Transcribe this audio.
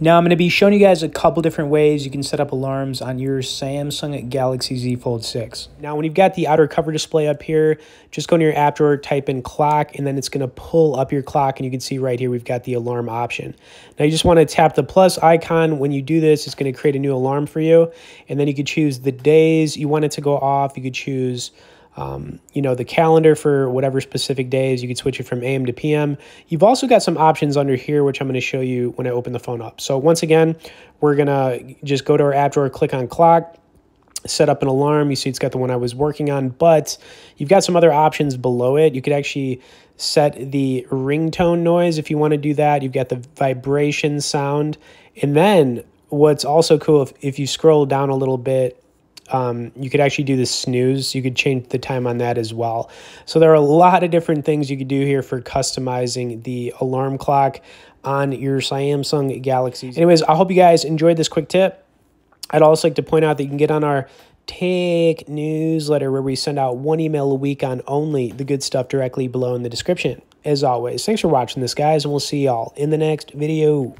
Now I'm going to be showing you guys a couple different ways you can set up alarms on your Samsung Galaxy Z Fold 6. Now when you've got the outer cover display up here, just go into your app drawer, type in clock, and then it's going to pull up your clock and you can see right here we've got the alarm option. Now you just want to tap the plus icon. When you do this, it's going to create a new alarm for you. And then you could choose the days you want it to go off. You could choose um, you know, the calendar for whatever specific days. You could switch it from AM to PM. You've also got some options under here, which I'm going to show you when I open the phone up. So once again, we're going to just go to our app drawer, click on clock, set up an alarm. You see it's got the one I was working on, but you've got some other options below it. You could actually set the ringtone noise if you want to do that. You've got the vibration sound. And then what's also cool, if, if you scroll down a little bit, um, you could actually do the snooze. You could change the time on that as well. So there are a lot of different things you could do here for customizing the alarm clock on your Samsung Galaxy. Anyways, I hope you guys enjoyed this quick tip. I'd also like to point out that you can get on our Tech newsletter where we send out one email a week on only the good stuff directly below in the description. As always, thanks for watching this, guys, and we'll see y'all in the next video.